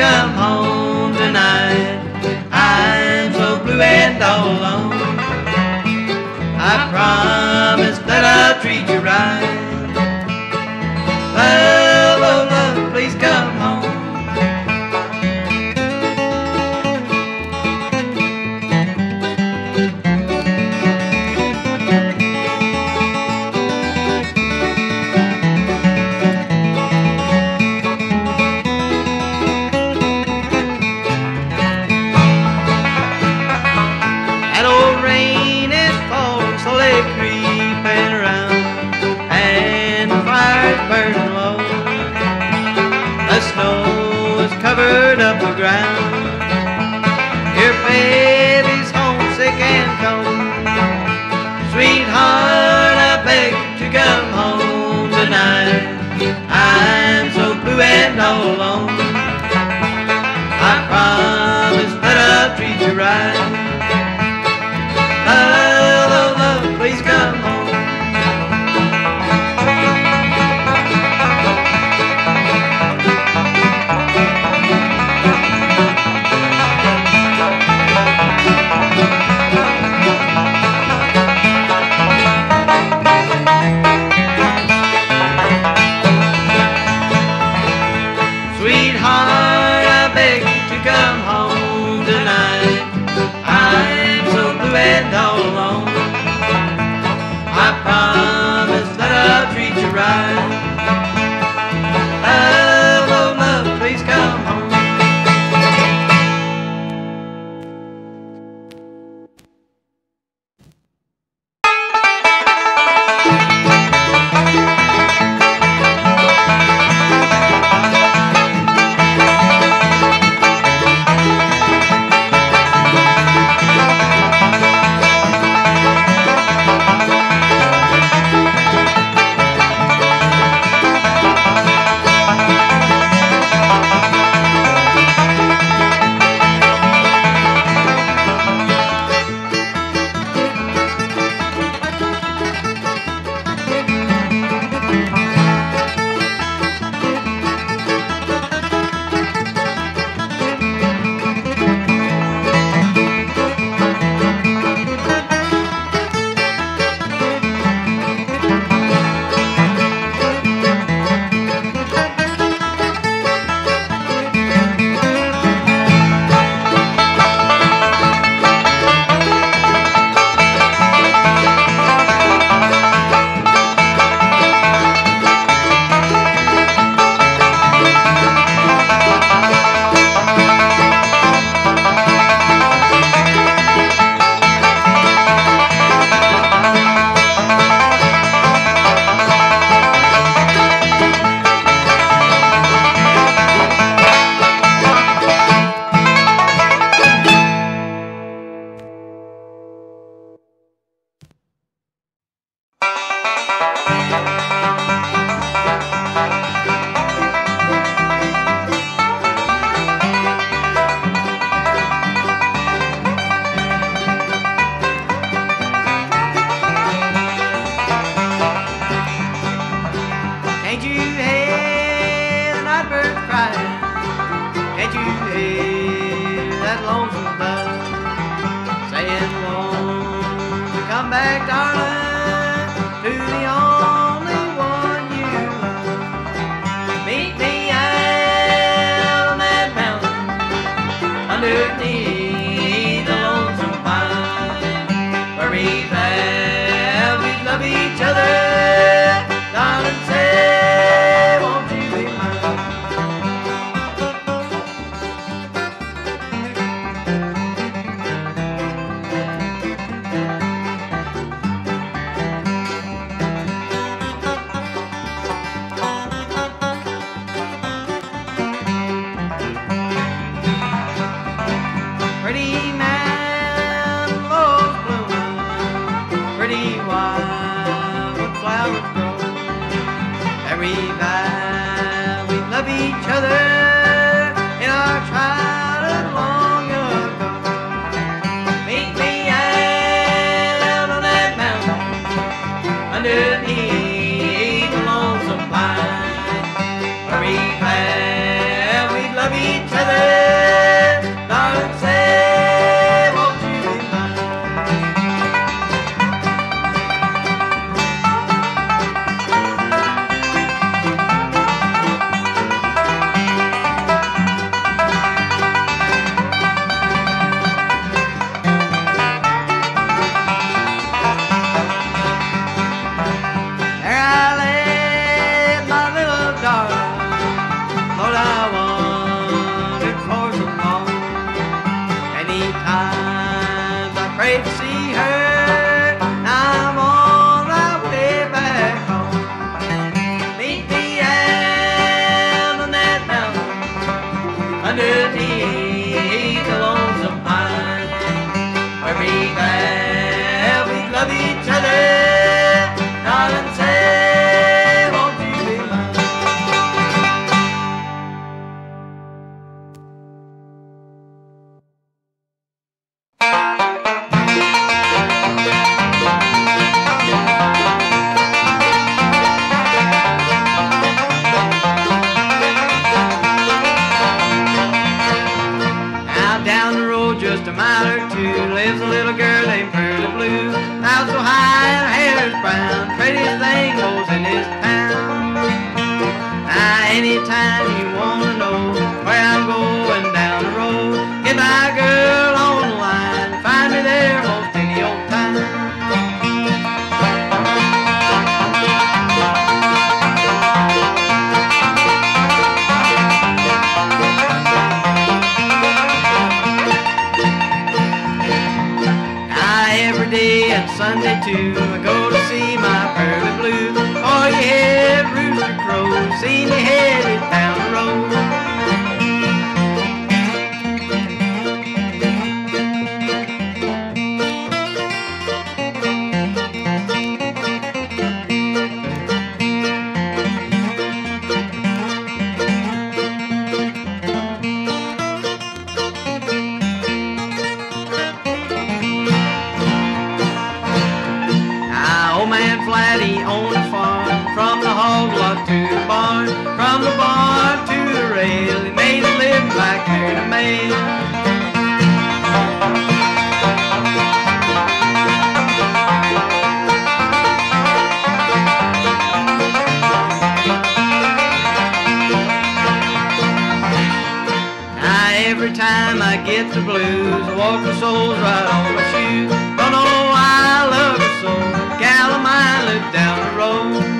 come home tonight. I'm so blue and all alone. I promise that I'll treat you. burn low. The snow has covered up the ground. Your baby's homesick and cold. Sweetheart, I beg to come home tonight. Can't you hear the nightbird crying? Can't you hear that lonesome dove saying, "Won't you come back, darling?" Wait to and Every time I get the blues, I walk the soles right on my shoes. But oh, I love her so. Gal of mine lived down the road.